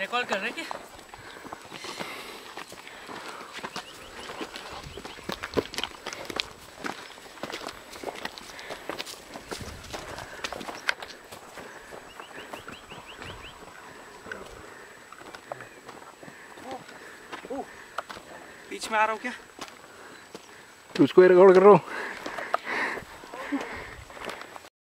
Record कर रहे क्या? बीच में आ रहा हूँ क्या? तो उसको रिकॉर्ड कर रहा हूँ